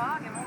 lagen.